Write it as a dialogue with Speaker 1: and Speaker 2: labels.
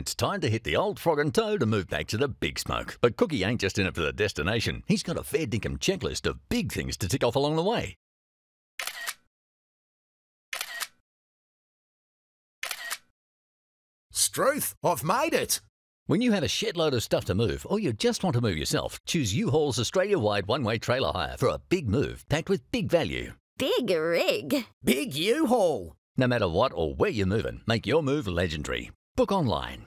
Speaker 1: It's time to hit the old frog and toad to move back to the big smoke. But Kookie ain't just in it for the destination. He's got a fair dinkum checklist of big things to tick off along the way.
Speaker 2: Struth, I've made it.
Speaker 1: When you have a shitload of stuff to move, or you just want to move yourself, choose U-Haul's Australia-wide one-way trailer hire for a big move packed with big value.
Speaker 3: Big rig.
Speaker 2: Big U-Haul.
Speaker 1: No matter what or where you're moving, make your move legendary. Book online.